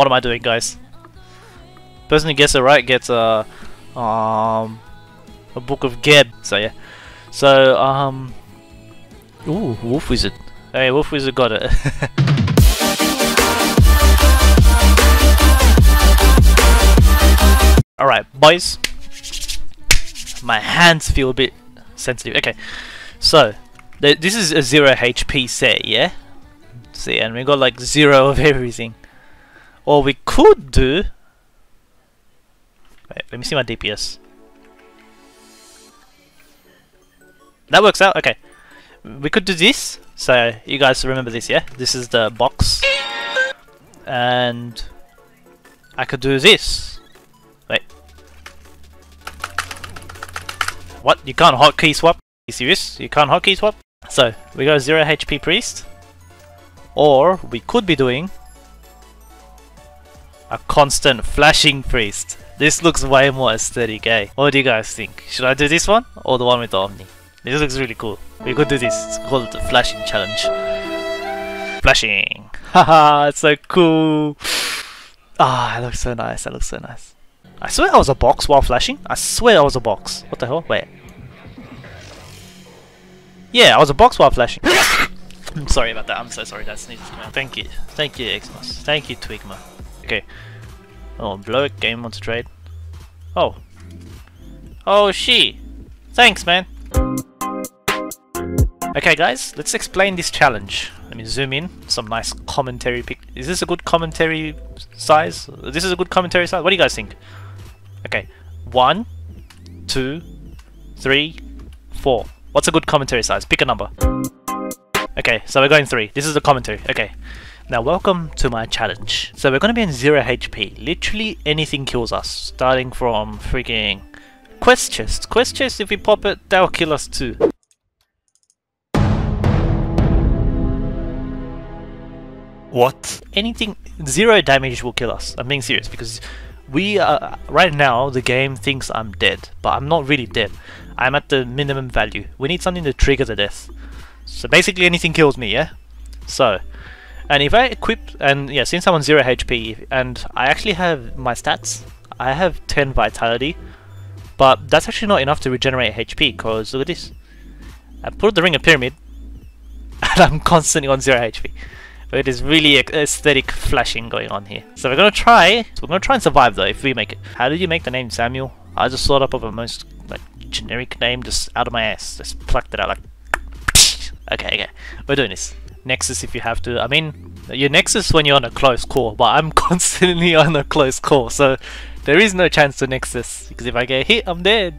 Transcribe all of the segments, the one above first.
What am I doing, guys? Person who gets it right gets a um a book of Geb. So yeah. So um. Ooh, Wolf Wizard. Hey, Wolf Wizard got it. Alright, boys. My hands feel a bit sensitive. Okay, so th this is a zero HP set, yeah. See, and we got like zero of everything. Or we could do. Wait, let me see my DPS. That works out. Okay, we could do this. So you guys remember this, yeah? This is the box, and I could do this. Wait. What? You can't hotkey swap? you serious? You can't hotkey swap? So, we got 0 HP priest. Or, we could be doing a constant flashing priest. This looks way more aesthetic, eh? What do you guys think? Should I do this one? Or the one with the Omni? This looks really cool. We could do this. It's called the flashing challenge. Flashing! Haha, it's so cool! Ah, it looks so nice. That looks so nice. I swear I was a box while flashing. I swear I was a box. What the hell? Wait. Yeah, I was a box while flashing. I'm sorry about that. I'm so sorry. That's needed to come out. Thank you. Thank you, Xmas. Thank you, Twigma. Okay. Oh, blow it. Game wants to trade. Oh. Oh, she. Thanks, man. Okay, guys. Let's explain this challenge. Let me zoom in. Some nice commentary pic. Is this a good commentary size? This is a good commentary size. What do you guys think? Okay, one, two, three, four. What's a good commentary size? Pick a number. Okay, so we're going three. This is the commentary. Okay. Now welcome to my challenge. So we're gonna be in zero HP. Literally anything kills us. Starting from freaking quest chest. Quest chest, if we pop it, that'll kill us too. What? Anything zero damage will kill us. I'm being serious because we are right now the game thinks I'm dead, but I'm not really dead. I'm at the minimum value. We need something to trigger the death. So basically anything kills me, yeah? So and if I equip and yeah, since I'm on zero HP and I actually have my stats, I have 10 vitality, but that's actually not enough to regenerate HP because look at this. I put the ring of pyramid and I'm constantly on zero HP. But It is really aesthetic flashing going on here. So we're gonna try. So we're gonna try and survive though if we make it. How did you make the name Samuel? I just thought up of a most like generic name just out of my ass. Just plucked it out like. okay, okay, we're doing this. Nexus if you have to. I mean, your Nexus when you're on a close call, but I'm constantly on a close call, so there is no chance to Nexus because if I get hit, I'm dead.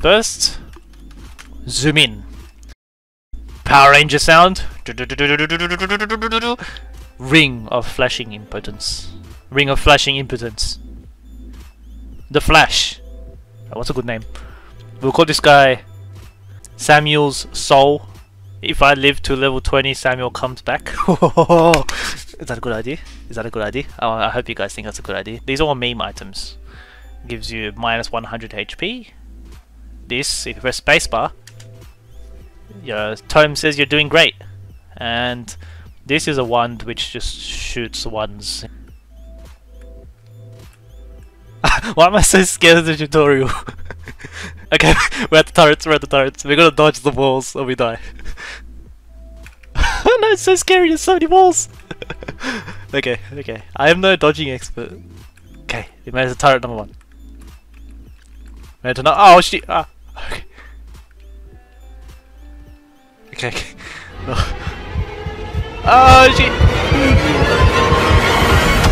First, zoom in. Power Ranger sound. Ring of flashing impotence. Ring of flashing impotence. The Flash. Oh, what's a good name? We'll call this guy Samuel's Soul. If I live to level 20, Samuel comes back. Is that a good idea? Is that a good idea? Oh, I hope you guys think that's a good idea. These are all meme items. Gives you minus 100 HP. This, if you press spacebar, your tome says you're doing great. And this is a wand which just shoots ones. Why am I so scared of the tutorial? okay, we're at the turrets, we're at the turrets. We're gonna dodge the walls or we die. No, it's so scary, there's so many walls! okay, okay. I am no dodging expert. Okay, we made it to turret number one. Made it to no- oh shit! Ah! Okay. Okay, okay. Oh shit!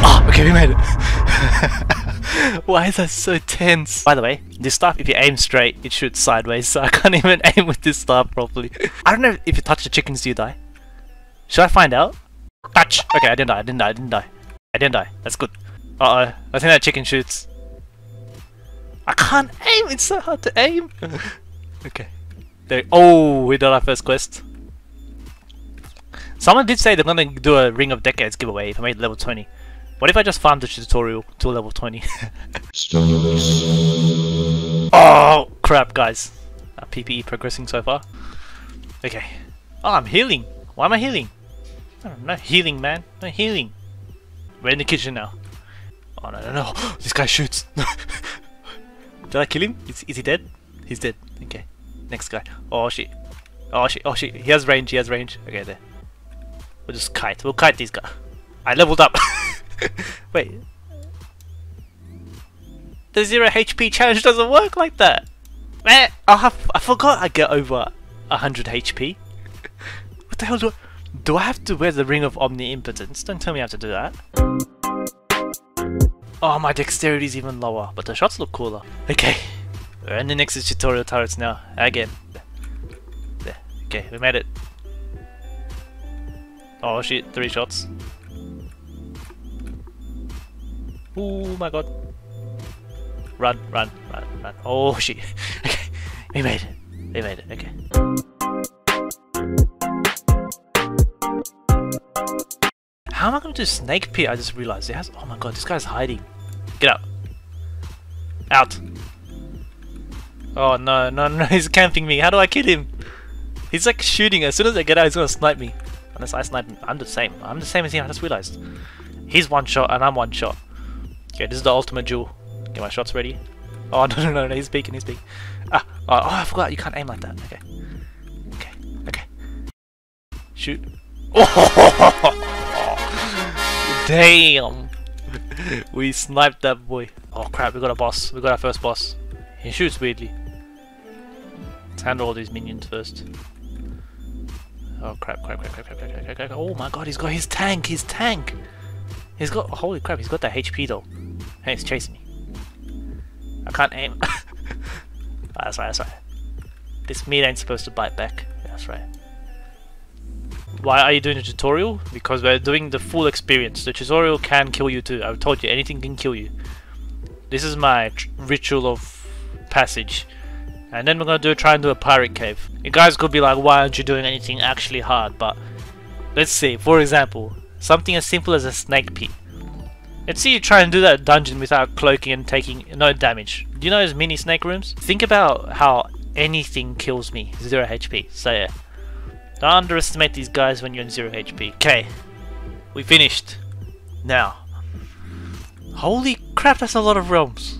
Oh, okay, we made it. Why is that so tense? By the way, this stuff, if you aim straight, it shoots sideways, so I can't even aim with this stuff properly. I don't know if you touch the chickens, do you die? Should I find out? Touch! Okay, I didn't die, I didn't die, I didn't die. I didn't die, that's good. Uh-oh, I think that chicken shoots. I can't aim, it's so hard to aim! okay. There, oh, we did our first quest. Someone did say they're gonna do a Ring of Decades giveaway if I made level 20. What if I just farm the tutorial to level 20? oh, crap, guys. Our PPE progressing so far. Okay. Oh, I'm healing. Why am I healing? No, no healing, man. Not healing. We're in the kitchen now. Oh no, no, no. this guy shoots. Did I kill him? Is, is he dead? He's dead. Okay. Next guy. Oh shit. Oh shit. Oh shit. He has range. He has range. Okay, there. We'll just kite. We'll kite these guys. I leveled up. Wait. The zero HP challenge doesn't work like that. Man, I have, I forgot I get over 100 HP. what the hell do I... Do I have to wear the Ring of Omni-Impotence? Don't tell me I have to do that. Oh, my dexterity is even lower, but the shots look cooler. Okay, we're in the next tutorial turrets now. Again. There. Okay, we made it. Oh shit, three shots. Oh my god. Run, run, run, run. Oh shit. okay, we made it. We made it, okay. I going to do Snake Pit? I just realized it has. Oh my god, this guy's hiding. Get out. Out. Oh no, no, no, he's camping me. How do I kill him? He's like shooting. As soon as I get out, he's gonna snipe me. Unless I snipe him. I'm the same. I'm the same as him. I just realized. He's one shot and I'm one shot. Okay, this is the ultimate duel. Get my shots ready. Oh no, no, no, no. He's peeking. He's peeking. Ah. Oh, oh, I forgot. You can't aim like that. Okay. Okay. Okay. Shoot. Oh! Damn! we sniped that boy. Oh crap, we got a boss. We got our first boss. He shoots weirdly. Let's handle all these minions first. Oh crap, crap, crap, crap, crap, crap, crap, crap, Oh my god, he's got his tank, his tank! He's got, holy crap, he's got that HP though. Hey, he's chasing me. I can't aim. oh, that's right, that's right. This meat ain't supposed to bite back. That's right. Why are you doing a tutorial? Because we're doing the full experience. The tutorial can kill you too. I've told you, anything can kill you. This is my ritual of passage. And then we're gonna do try and do a pirate cave. You guys could be like, why aren't you doing anything actually hard? But let's see, for example, something as simple as a snake pit. Let's see you try and do that dungeon without cloaking and taking no damage. Do you know those mini snake rooms? Think about how anything kills me, 0 HP, so yeah. Don't underestimate these guys when you're in 0 HP. Okay, we finished. Now. Holy crap, that's a lot of realms.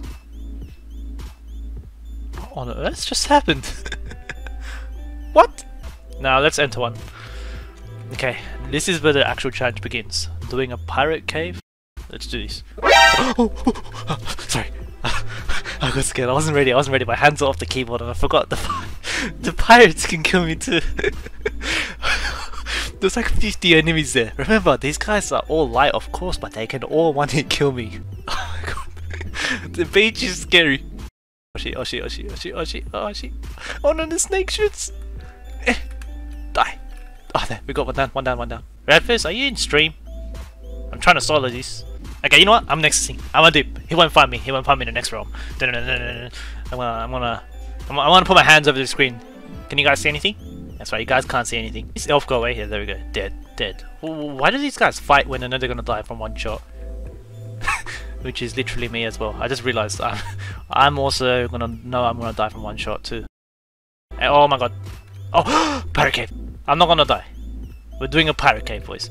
What on earth just happened? what? Now let's enter one. Okay, this is where the actual challenge begins. Doing a pirate cave. Let's do this. Oh, oh, oh, sorry. I got scared. I wasn't ready. I wasn't ready. My hands are off the keyboard and I forgot the the pirates can kill me too. There's like 50 enemies there. Remember, these guys are all light, of course, but they can all one hit kill me. Oh my god. the beach is scary. Oh shit, oh shit, oh shit, oh shit, oh shit, oh shit. Oh no, the snake shoots. Eh. Die. Oh, there, we got one down, one down, one down. Redfist, are you in stream? I'm trying to solo this. Okay, you know what? I'm next to him. I'm gonna dip. He won't find me. He won't find me in the next realm. I'm gonna, I'm gonna, I'm gonna, I want to put my hands over the screen. Can you guys see anything? That's right, you guys can't see anything. Elf, go away. Here, there we go. Dead, dead. Why do these guys fight when they know they're gonna die from one shot? Which is literally me as well. I just realized I'm, I'm also gonna know I'm gonna die from one shot too. Eh, oh my god. Oh, pirate cave. I'm not gonna die. We're doing a pirate cave, boys.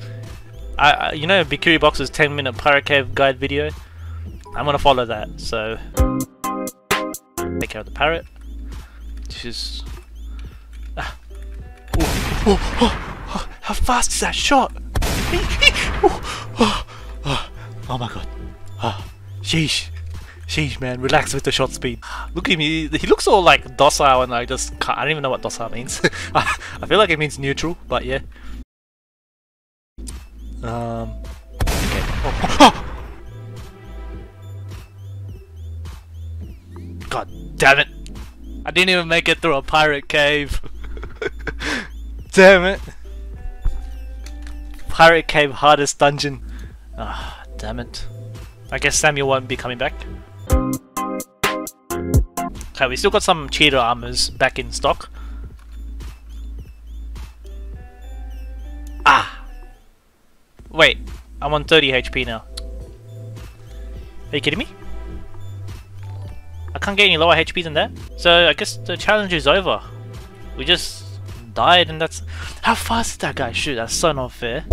I, I you know Bikiri Box's 10 minute pirate cave guide video? I'm gonna follow that, so... Take care of the parrot. This is... Ah. Oh, oh, oh, how fast is that shot? oh, my god. Oh, sheesh. Sheesh, man. Relax with the shot speed. Look at me. He looks all like docile and I just can't. I don't even know what docile means. I feel like it means neutral, but yeah. Um. Okay. Oh, God damn it. I didn't even make it through a pirate cave. Damn it. Pirate cave hardest dungeon. Ah, damn it. I guess Samuel won't be coming back. Okay, we still got some cheater armors back in stock. Ah! Wait, I'm on 30 HP now. Are you kidding me? I can't get any lower HP than that. So I guess the challenge is over. We just died and that's... How fast did that guy shoot? That's so not fair.